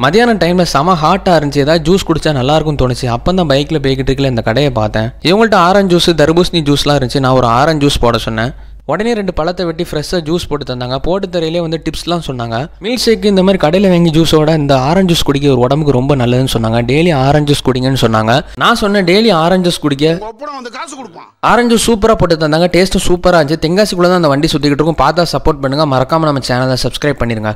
மதியானம் டைமில் செம ஹாட்டாக இருந்துச்சு. ஏதாவது ஜூஸ் குடிச்சா நல்லா தோணுச்சு. அப்போ தான் பைக்கில் போய்கிட்டு இருக்கல இந்த கடையை பார்த்தேன். இவங்கள்ட்ட ஆரஞ்சு ஜூஸ் தர்பூசணி ஜூஸ்லாம் இருந்துச்சு. நான் ஒரு ஆரஞ்சு ஜூஸ் போட சொன்னேன். உடனே ரெண்டு பழத்தை வெட்டி ஃப்ரெஷ்ஷாக ஜூஸ் போட்டு தந்தாங்க. போட்டு தரையிலே வந்து டிப்ஸ்லாம் சொன்னாங்க. மில்க் ஷேக் இந்த மாதிரி கடையில் வாங்கி ஜூஸோட இந்த ஆரஞ்சு ஜூஸ் குடிக்க ஒரு உடம்புக்கு ரொம்ப நல்லதுன்னு சொன்னாங்க. டெய்லி ஆரஞ்சு ஜூஸ் குடிங்கன்னு சொன்னாங்க. நான் சொன்னேன் டெய்லி ஆரஞ்சு ஜூஸ் குடிக்க. ஒப்படம் ஜூஸ் காசு ஆரஞ்சு சூப்பராக போட்டு தந்தாங்க. டேஸ்ட்டும் சூப்பராக இருந்துச்சு. தெங்காசிக்குள்ளே தான் அந்த வண்டி சுற்றிக்கிட்டு இருக்கும். பார்த்தா சப்போர்ட் பண்ணுங்கள் மறக்காமல் நம்ம சேனலை சப்ஸ்கிரைப் பண்ணிடுங்க